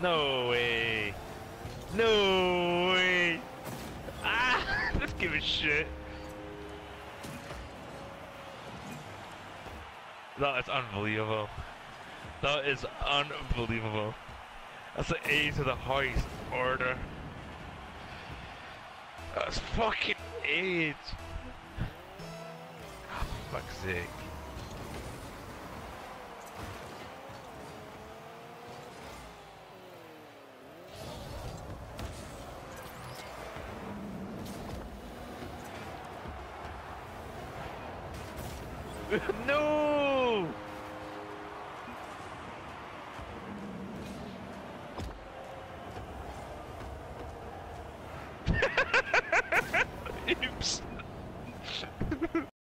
No way. No way. Ah, let's give it shit. That is unbelievable. That is unbelievable. That's an A to the highest order. That's fucking AIDS. Oh, fuck's sake. no! Oops.